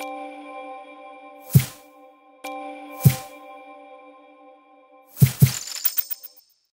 you